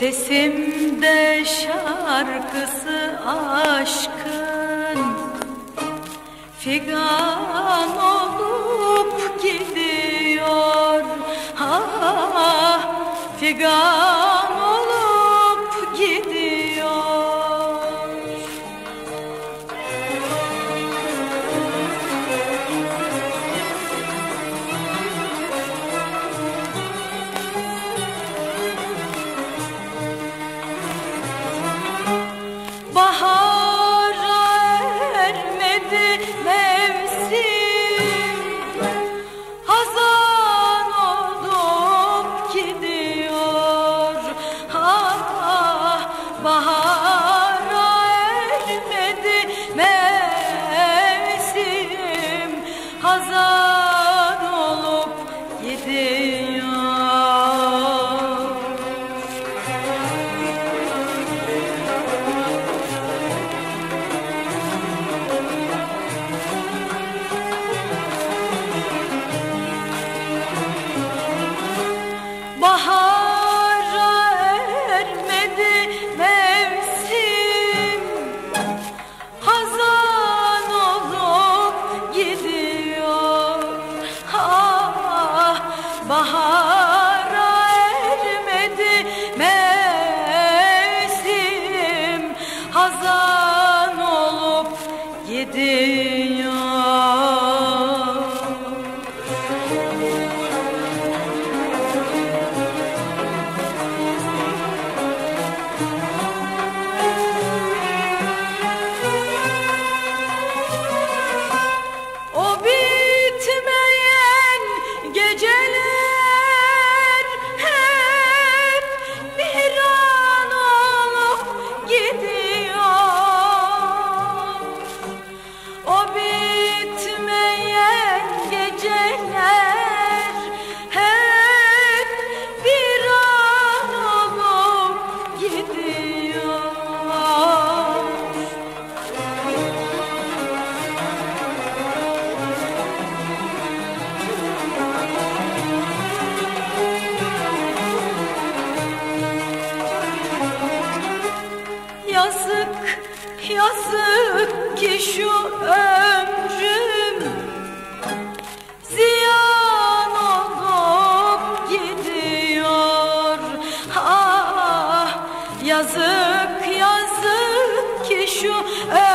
Sesimde şarkısı aşkın. Figan olup gidiyor. Ah figan bahara ermedi mevsim. Hazan olup gidiyor. Bahara bahara ermedi mevsim Hazan olup gidiyor Yazık, yazık ki şu ömrüm ziyan olup gidiyor. Ah, yazık, yazık ki şu ömrüm.